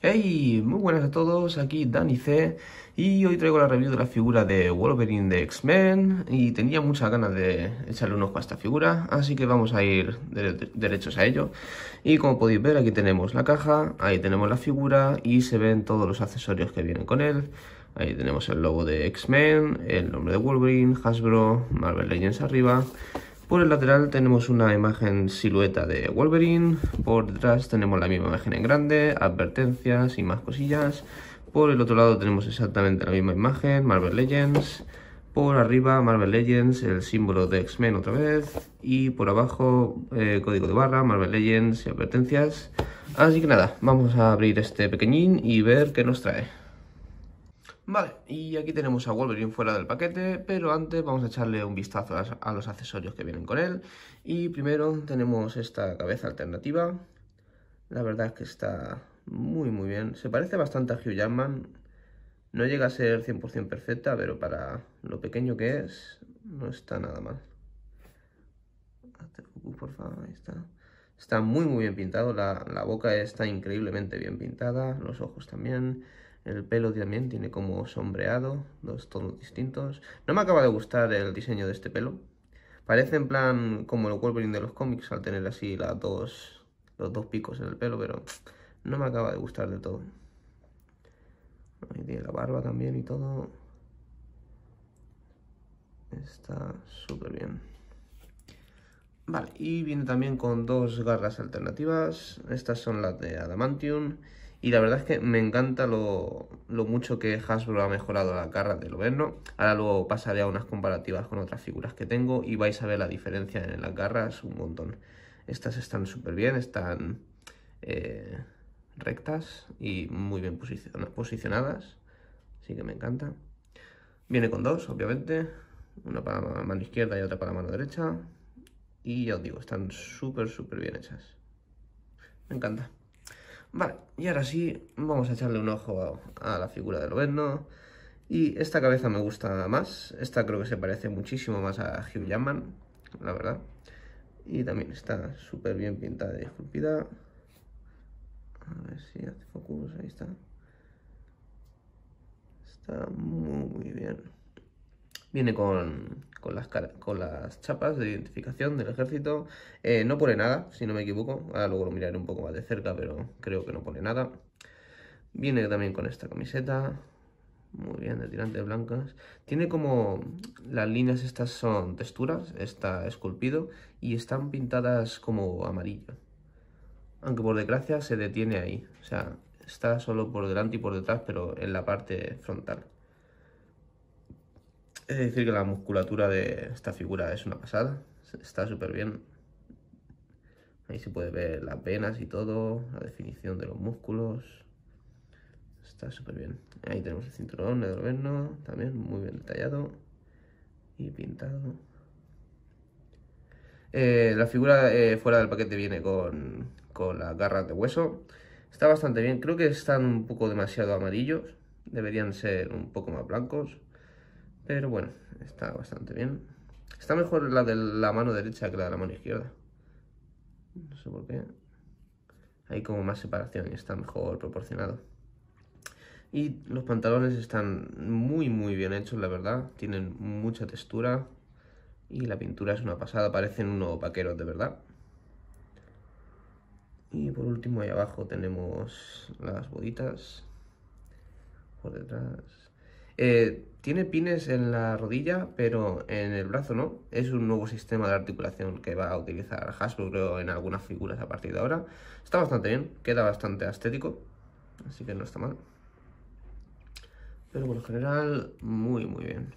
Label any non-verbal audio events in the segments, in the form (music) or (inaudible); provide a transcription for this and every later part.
Hey, muy buenas a todos, aquí Dani C y hoy traigo la review de la figura de Wolverine de X-Men y tenía muchas ganas de echarle un ojo a esta figura, así que vamos a ir derechos a ello. Y como podéis ver aquí tenemos la caja, ahí tenemos la figura y se ven todos los accesorios que vienen con él. Ahí tenemos el logo de X-Men, el nombre de Wolverine, Hasbro, Marvel Legends arriba por el lateral tenemos una imagen silueta de Wolverine, por detrás tenemos la misma imagen en grande, advertencias y más cosillas. Por el otro lado tenemos exactamente la misma imagen, Marvel Legends. Por arriba Marvel Legends, el símbolo de X-Men otra vez. Y por abajo eh, código de barra, Marvel Legends y advertencias. Así que nada, vamos a abrir este pequeñín y ver qué nos trae. Vale, y aquí tenemos a Wolverine fuera del paquete, pero antes vamos a echarle un vistazo a los accesorios que vienen con él. Y primero tenemos esta cabeza alternativa. La verdad es que está muy muy bien. Se parece bastante a Hugh Jackman. No llega a ser 100% perfecta, pero para lo pequeño que es, no está nada mal. Por favor, ahí está. Está muy muy bien pintado, la, la boca está increíblemente bien pintada, los ojos también. El pelo también tiene como sombreado, dos tonos distintos. No me acaba de gustar el diseño de este pelo. Parece en plan como el Wolverine de los cómics al tener así las dos, los dos picos en el pelo, pero no me acaba de gustar de todo. Ahí tiene la barba también y todo. Está súper bien. Vale, y viene también con dos garras alternativas. Estas son las de Adamantium y la verdad es que me encanta lo, mucho que Hasbro ha mejorado la garra del Oberno. Ahora luego pasaré a unas comparativas con otras figuras que tengo y vais a ver la diferencia en las garras un montón. Estas están súper bien, están eh, rectas y muy bien posicionadas. Así que me encanta. Viene con dos, obviamente. Una para la mano izquierda y otra para la mano derecha. Y ya os digo, están súper, súper bien hechas. Me encanta. Vale, y ahora sí, vamos a echarle un ojo a, la figura del Loberno. Y esta cabeza me gusta más. Esta creo que se parece muchísimo más a Hugh Jackman, la verdad. Y también está súper bien pintada y esculpida. A ver si hace focus, ahí está. Está muy, muy bien. Viene con, con, las, con las chapas de identificación del ejército. Eh, no pone nada, si no me equivoco. Ahora luego lo miraré un poco más de cerca, pero creo que no pone nada. Viene también con esta camiseta. Muy bien, de tirantes blancas. Tiene como... Las líneas estas son texturas, está esculpido y están pintadas como amarillo. Aunque por desgracia se detiene ahí. O sea, está solo por delante y por detrás, pero en la parte frontal. Es decir que la musculatura de esta figura es una pasada, está súper bien. Ahí se puede ver las venas y todo, la definición de los músculos. Está súper bien. Ahí tenemos el cinturón de gobierno, también muy bien detallado y pintado. Eh, la figura eh, fuera del paquete viene con las garras de hueso. Está bastante bien, creo que están un poco demasiado amarillos. Deberían ser un poco más blancos. Pero bueno, está bastante bien. Está mejor la de la mano derecha que la de la mano izquierda. No sé por qué. Hay como más separación y está mejor proporcionado. Y los pantalones están muy muy bien hechos, la verdad. Tienen mucha textura. Y la pintura es una pasada, parecen unos vaqueros de verdad. Y por último ahí abajo tenemos las boditas. Por detrás. Eh, tiene pines en la rodilla, pero en el brazo no. Es un nuevo sistema de articulación que va a utilizar Hasbro, creo, en algunas figuras a partir de ahora. Está bastante bien, queda bastante estético, así que no está mal. Pero por lo general, muy, muy bien.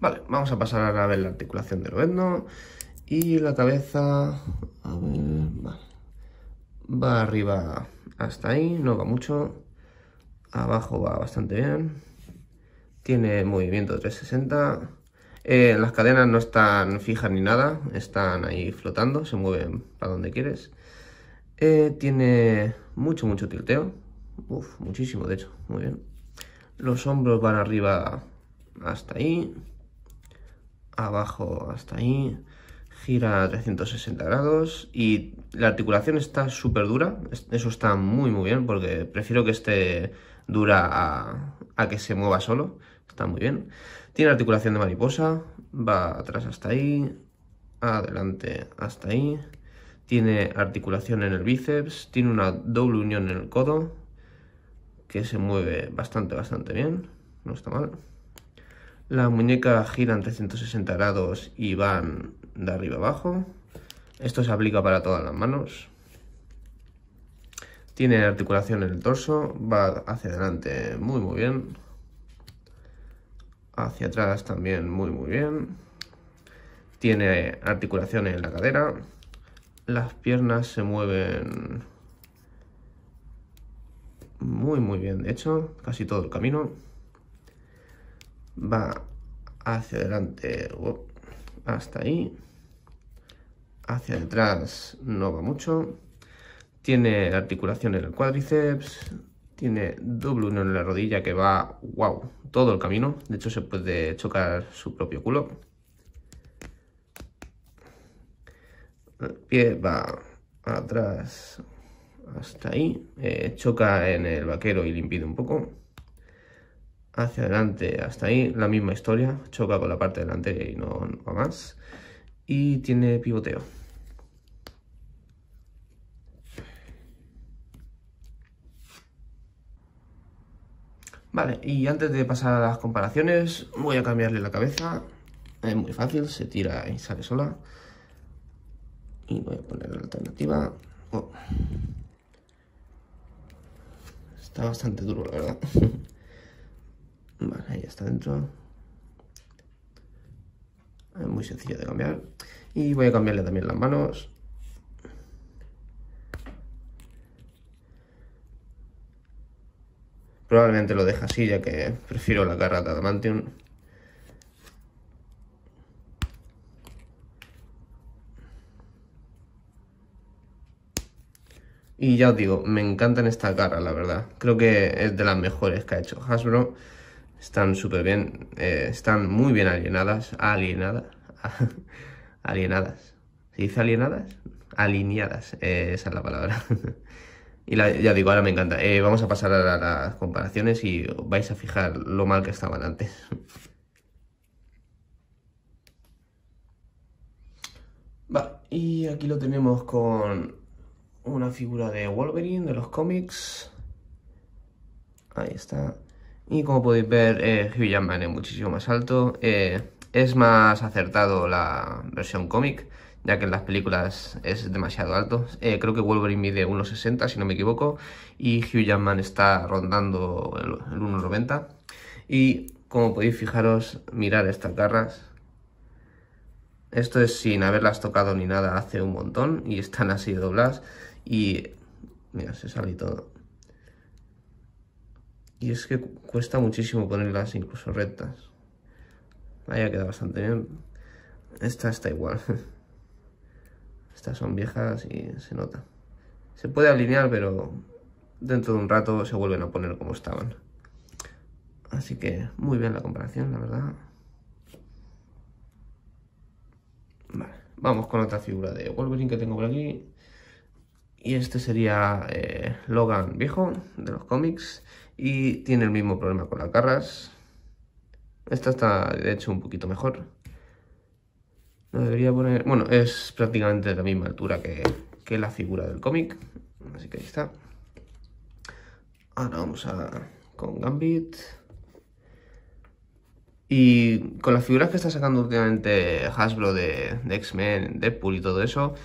Vale, vamos a pasar a ver la articulación del vendo. Y la cabeza, a ver, va arriba hasta ahí, no va mucho. Abajo va bastante bien. Tiene movimiento 360. Eh, las cadenas no están fijas ni nada, están ahí flotando, se mueven para donde quieres. Eh, tiene mucho, mucho tilteo. Muchísimo, de hecho, muy bien. Los hombros van arriba hasta ahí. Abajo hasta ahí. Gira a 360 grados y la articulación está súper dura, eso está muy muy bien porque prefiero que esté dura a, a, que se mueva solo, está muy bien. Tiene articulación de mariposa, va atrás hasta ahí, adelante hasta ahí, tiene articulación en el bíceps, tiene una doble unión en el codo, que se mueve bastante bastante bien, no está mal. La muñeca gira en 360 grados y van de arriba abajo. Esto se aplica para todas las manos. Tiene articulación en el torso, va hacia adelante muy muy bien. Hacia atrás también muy muy bien. Tiene articulación en la cadera. Las piernas se mueven muy muy bien, de hecho, casi todo el camino. Va hacia adelante hasta ahí. Hacia detrás no va mucho. Tiene articulación en el cuádriceps. Tiene doble unión en la rodilla que va, wow, todo el camino. De hecho, se puede chocar su propio culo. El pie va atrás hasta ahí. Eh, choca en el vaquero y le impide un poco hacia adelante hasta ahí, la misma historia, choca con la parte delantera y no, va más. Y tiene pivoteo. Vale, y antes de pasar a las comparaciones, voy a cambiarle la cabeza. Es muy fácil, se tira y sale sola. Y voy a poner la alternativa. Oh. Está bastante duro, la verdad. (laughs) Vale, ahí está dentro. Es muy sencillo de cambiar. Y voy a cambiarle también las manos. Probablemente lo deje así, ya que prefiero la garra de Adamantium. Y ya os digo, me encantan estas garras, la verdad. Creo que es de las mejores que ha hecho Hasbro. Están súper bien, eh, están muy bien alienadas, alienadas, (laughs) alienadas. ¿Se dice alienadas? Alineadas, eh, esa es la palabra. (laughs) y ya digo, ahora me encanta. Eh, vamos a pasar a las comparaciones y vais a fijar lo mal que estaban antes. Va, y aquí lo tenemos con una figura de Wolverine de los cómics. Ahí está. Y como podéis ver, eh, Hugh Jackman es muchísimo más alto. Eh, es más acertado la versión cómic, ya que en las películas es demasiado alto. Eh, creo que Wolverine mide 1,60 si no me equivoco, y Hugh Jackman está rondando el, 1,90. Y como podéis fijaros, mirar estas garras. Esto es sin haberlas tocado ni nada hace un montón y están así dobladas. Y mira, se sale todo. Y es que cuesta muchísimo ponerlas incluso rectas. Ahí ha quedado bastante bien. Esta está igual. (laughs) Estas son viejas y se nota. Se puede alinear, pero dentro de un rato se vuelven a poner como estaban. Así que muy bien la comparación, la verdad. Vale, vamos con otra figura de Wolverine que tengo por aquí. Y este sería eh, Logan viejo, de los cómics. Y tiene el mismo problema con las garras. Esta está, de hecho, un poquito mejor. No debería poner... Bueno, es prácticamente de la misma altura que, que la figura del cómic. Así que ahí está. Ahora vamos a... con Gambit. Y con las figuras que está sacando últimamente Hasbro de, X-Men, Deadpool y todo eso,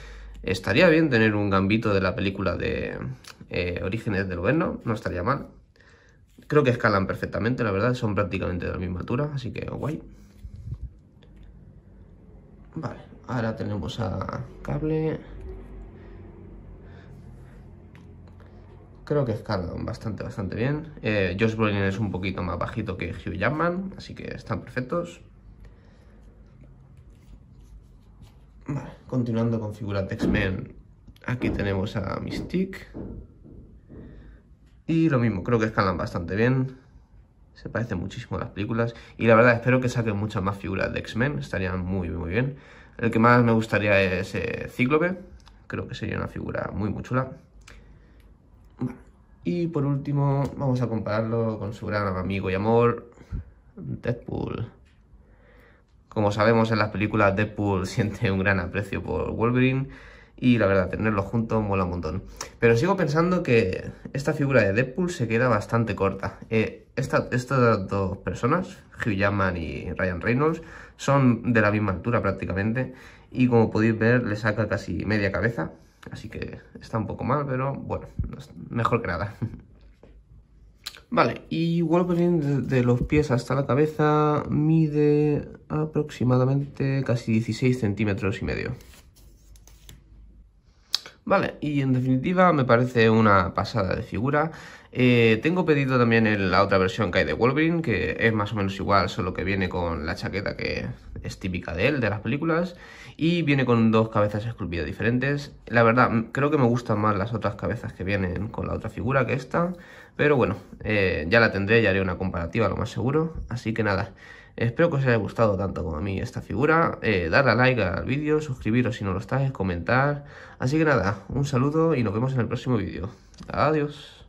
estaría bien tener un gambito de la película de eh, Orígenes del Gobierno, no estaría mal. Creo que escalan perfectamente, la verdad, son prácticamente de la misma altura, así que guay. Vale, ahora tenemos a cable. Creo que escalan bastante, bastante bien. Eh, Josh Brolin es un poquito más bajito que Hugh Jackman, así que están perfectos. Vale, continuando con figuras de X-Men, aquí tenemos a Mystique. Y lo mismo, creo que escalan bastante bien. Se parecen muchísimo a las películas. Y la verdad, espero que saquen muchas más figuras de X-Men. Estarían muy, muy bien. El que más me gustaría es eh, Cíclope. Creo que sería una figura muy, muy chula. Y por último, vamos a compararlo con su gran amigo y amor, Deadpool. Como sabemos en las películas, Deadpool (laughs) siente un gran aprecio por Wolverine y la verdad, tenerlos juntos mola un montón. Pero sigo pensando que esta figura de Deadpool se queda bastante corta. Eh, estas dos personas, Hugh Jackman y Ryan Reynolds, son de la misma altura prácticamente y como podéis ver le saca casi media cabeza, así que está un poco mal, pero bueno, mejor que nada. (laughs) Vale, y Wolverine de los pies hasta la cabeza mide aproximadamente casi 16 centímetros y medio. Vale, y en definitiva me parece una pasada de figura. Eh, tengo pedido también la otra versión que hay de Wolverine, que es más o menos igual, solo que viene con la chaqueta que es típica de él, de las películas, y viene con dos cabezas esculpidas diferentes. La verdad, creo que me gustan más las otras cabezas que vienen con la otra figura que esta, pero bueno, eh, ya la tendré, ya haré una comparativa lo más seguro, así que nada. Espero que os haya gustado tanto como a mí esta figura. Eh, darle a like al vídeo, suscribiros si no lo estáis, comentar. Así que nada, un saludo y nos vemos en el próximo vídeo. Adiós.